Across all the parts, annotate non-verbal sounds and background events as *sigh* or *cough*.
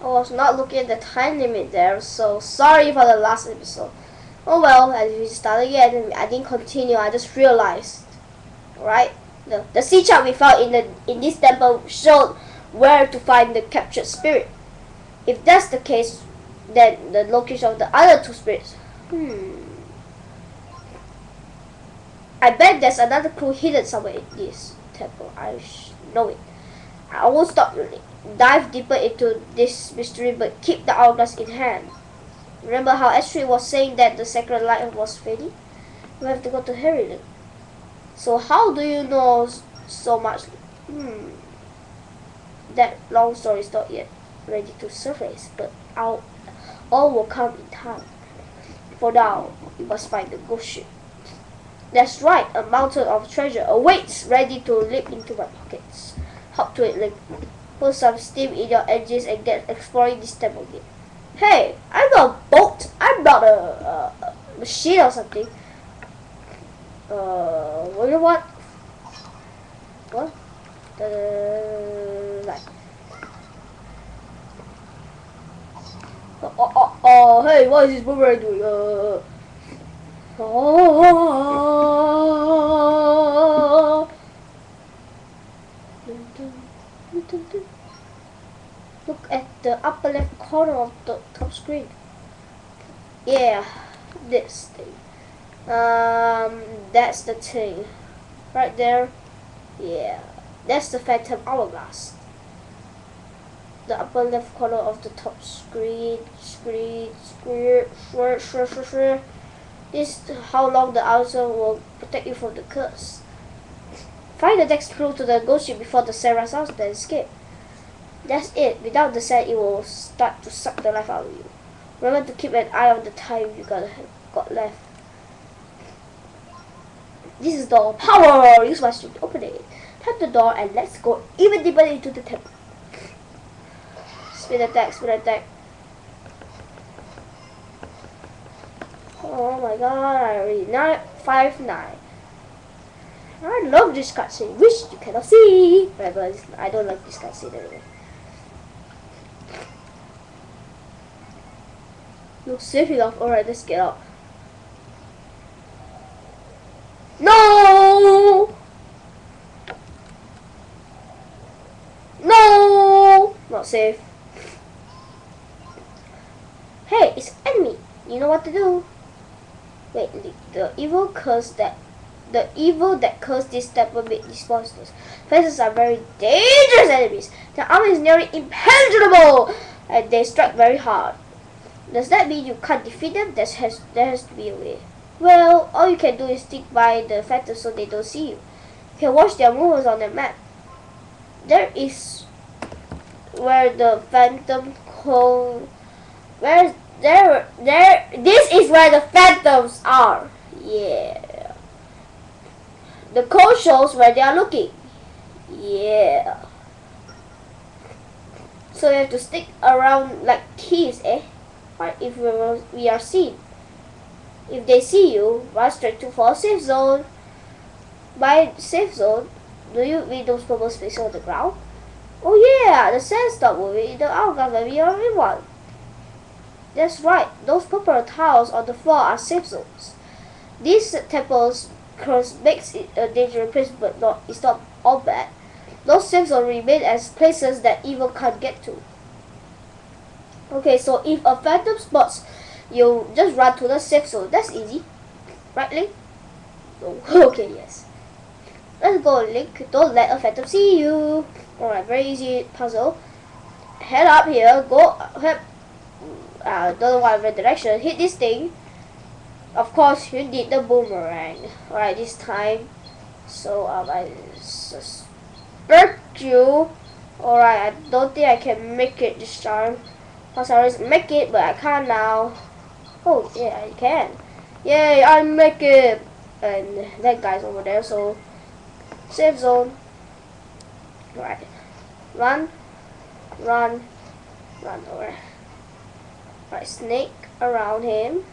I was not looking at the time limit there, so sorry for the last episode. Oh well, as we start again, I didn't continue, I just realized. Right? The, the sea chart we found in the in this temple showed where to find the captured spirit. If that's the case, then the location of the other two spirits. Hmm. I bet there's another clue hidden somewhere in this temple. I know it. I won't stop dive deeper into this mystery, but keep the hourglass in hand. Remember how Astrid was saying that the sacred light was fading? We have to go to Harry So how do you know so much? Hmm. That long story is not yet ready to surface, but I'll, all will come in time. For now, we must find the ghost ship. That's right, a mountain of treasure awaits, ready to leap into my pockets. Hop to it, Link. Put some steam in your engines and get exploring this temple again. Hey, I'm not a boat. I'm not a, a machine or something. Uh, what do you know what? The like. Oh, oh, oh, oh, hey, what is this boomerang doing? Uh, oh, Look at the upper left corner of the top screen. Yeah, this thing. Um, that's the thing. Right there. Yeah, that's the Phantom Hourglass. The upper left corner of the top screen, screen, screen, screen, screen, screen, screen. This is how long the outer will protect you from the curse. Find the next clue to the ghost ship before the Sarah's house, then escape. That's it. Without the sand, it will start to suck the life out of you. Remember to keep an eye on the time you got got left. This is the power. Use my strength to open it. Tap the door and let's go even deeper into the temple. Spin attack, spin attack. Oh my god, I already nine five nine. I love this cutscene, which you cannot see. Whatever, I don't like this cutscene anyway. Looks safe enough. Alright, let's get out. No! No! Not safe. Hey, it's enemy. You know what to do. Wait, the evil curse that the evil that cursed this temple made these monsters. Faces are very dangerous enemies. Their armor is nearly impenetrable, and they strike very hard. Does that mean you can't defeat them? There has, there has to be a way. Well, all you can do is stick by the phantoms so they don't see you. You can watch their movements on the map. There is where the phantom cone. Where there there this is where the phantoms are. Yeah. The code shows where they are looking. Yeah. So you have to stick around like keys, eh? If we are seen. If they see you, run straight to for safe zone. By safe zone, do you read those purple spaces on the ground? Oh yeah, the sand stop moving in the hourglass when we in one. That's right, those purple tiles on the floor are safe zones. These temples curse makes it a dangerous place, but not it's not all bad. Those safe zones remain as places that evil can't get to. Okay, so if a phantom spots you just run to the safe zone. That's easy. Right, Link? Oh, *laughs* okay, yes. Let's go, Link. Don't let a phantom see you. Alright, very easy puzzle. Head up here. Go, head, uh, don't know what direction. Hit this thing. Of course, you need the boomerang. Alright, this time. So, um, I suspect you. Alright, I don't think I can make it this time. I always make it, but I can't now. Oh, yeah, I can. Yay, I make it. And that guy's over there, so safe zone. Right. Run, run, run over. Right, snake around him.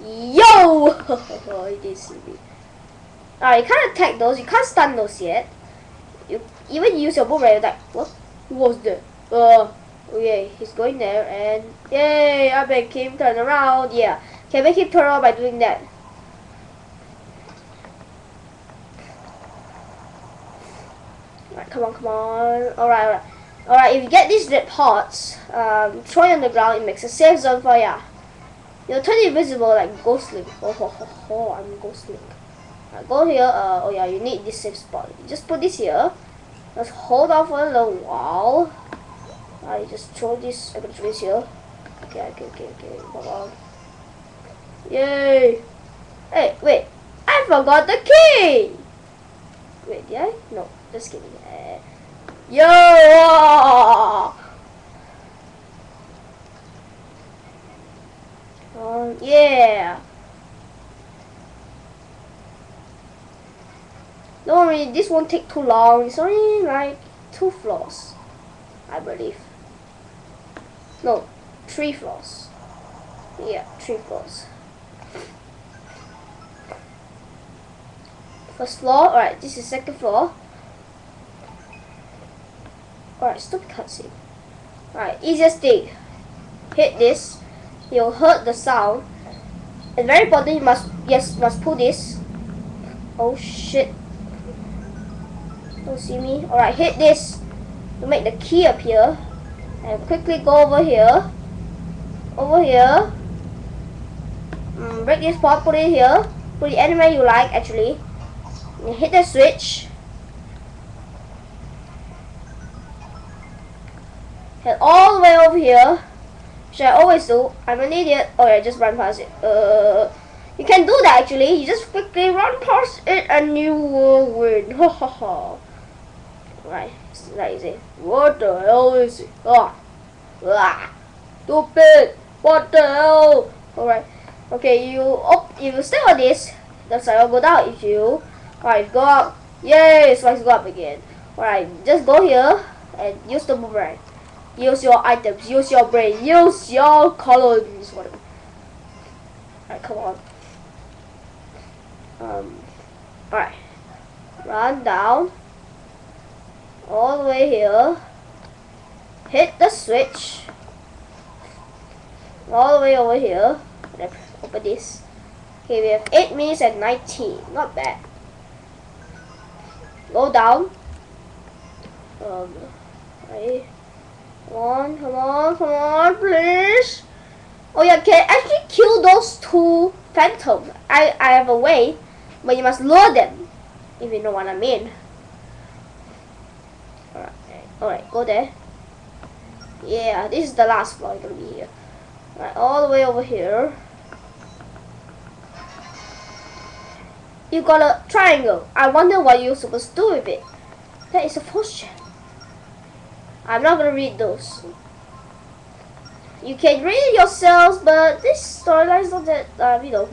Yo! *laughs* oh, he did see me. Alright, you can't attack those. You can't stun those yet. You even use your boomerang. Like, what? Who was that? Uh, Oh yay, he's going there and yay, I make him turn around. Yeah, can make him turn around by doing that. Alright, come on, come on. Alright, alright. Alright, if you get these red pots, um, throw it on the ground, it makes a safe zone for ya. You'll turn invisible like Ghost Link. Oh, ho, ho, ho, I'm Ghost Link. Right, go here, uh, oh yeah, you need this safe spot. Just put this here. Let's hold on for a little while. I just throw this, I can throw this here. Okay, okay, okay, okay, come on. Yay! Hey, wait, I forgot the key! Wait, did I? No, just kidding. Uh, yo! Um, yeah. Don't worry, this won't take too long. It's only like two floors, I believe. No, three floors. Yeah, three floors. First floor, alright, this is second floor. Alright, stop cutscene. Alright, easiest thing. Hit this. You'll hurt the sound. And very important, you must, yes, must pull this. Oh shit. Don't see me. Alright, hit this to make the key appear. And quickly go over here. Over here. Mm, break this pot, put it here. Put it anywhere you like actually. Hit the switch. Head all the way over here. Which I always do. I'm an idiot. Oh yeah, just run past it. Uh, you can do that actually. You just quickly run past it and you will win. *laughs* Ha ha ha. Right, it. What the hell is it? Ah, ah, stupid. What the hell? Alright. Okay, you up. If you stay on this, the side will go down. If you, alright, go up. Yay! Slice go up again. Alright, just go here and use the boomerang. Use your items. Use your brain. Use your colors. Whatever. Alright, come on. Um. Alright. Run down all the way here. Hit the switch. All the way over here. Open this. Okay, we have 8 minutes and 19. Not bad. Go down. Um, right. Come on, come on, come on, please. Oh yeah, can actually kill those two phantoms. I, I have a way, but you must lure them, if you know what I mean. Alright, go there. Yeah, this is the last floor gonna be here. Alright, all the way over here. You got a triangle. I wonder what you're supposed to do with it. That is a force gem. I'm not gonna read those. You can read it yourselves, but this storyline is not that, uh, you know,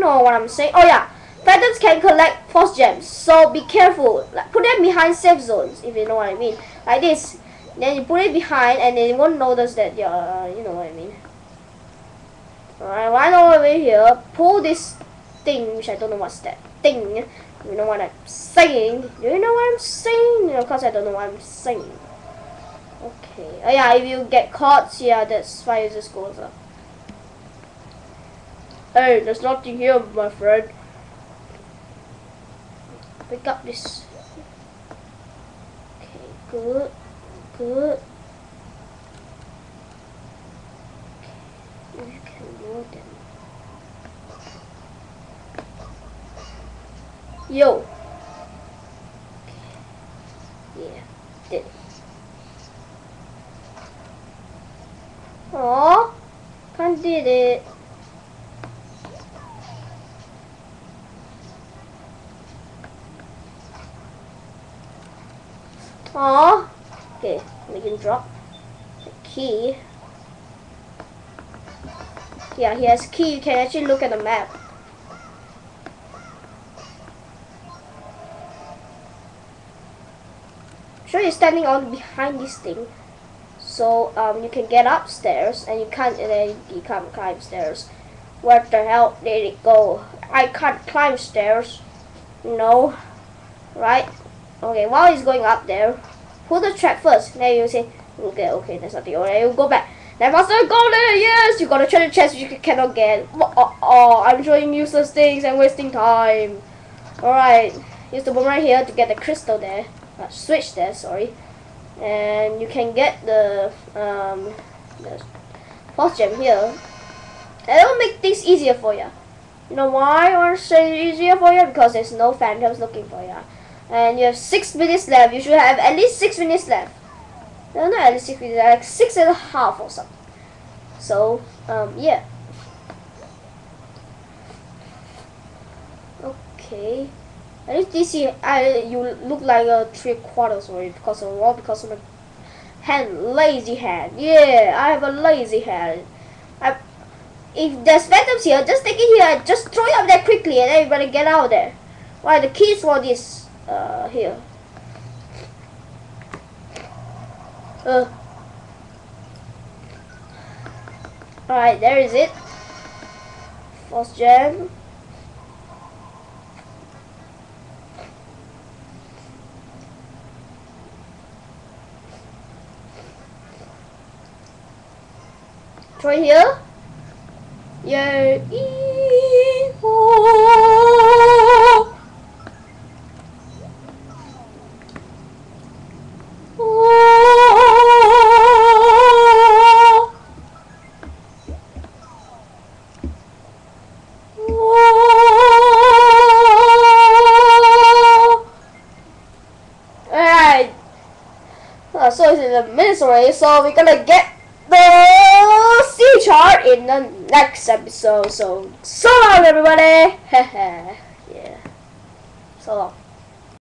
You know what I'm saying? Oh yeah, phantoms can collect force gems, so be careful. Like put them behind safe zones, if you know what I mean. Like this. Then you put it behind, and then you won't notice that you're, uh, you know what I mean. Alright, run over here, pull this thing, which I don't know what's that thing. You know what I'm saying? Do you know what I'm saying? Of course I don't know what I'm saying. Okay. Oh yeah, if you get caught, yeah, that's why it just goes up. Hey, there's nothing here, my friend. Pick up this. Okay, good, good. Okay, you can load them. Yo. Yeah, did. Aw, can't did it. Aww. Okay, we can drop the key. Yeah, he has key. You can actually look at the map. Sure, you're standing on behind this thing, so um, you can get upstairs, and you can't, and then you can't climb stairs. Where the hell did it go? I can't climb stairs. No. Right? Okay, while he's going up there, pull the trap first. Then you say, okay, okay, there's nothing. Okay, you go back. Then faster, go there, yes! You got a treasure chest which you cannot get. Oh, oh, I'm showing useless things and wasting time. Alright, use the boomerang here to get the crystal there. Uh, switch there, sorry. And you can get the, um, the force gem here. It'll make things easier for you. You know why I want to say easier for you? Because there's no phantoms looking for you. And you have six minutes left. You should have at least six minutes left. No, not at least six minutes, like six and a half or something. So, um, yeah. Okay. At least this I you look like a three quarters or because of all because of my hand, lazy hand. Yeah, I have a lazy hand. I, if there's phantoms here, just take it here, just throw it up there quickly, and everybody get out of there. Why the keys for this uh here? Uh. Alright, there is it. Force gem. Try here. Yeah. So it's in the minutes already, so we're gonna get the sea chart in the next episode. So, so long everybody! *laughs* yeah. So long.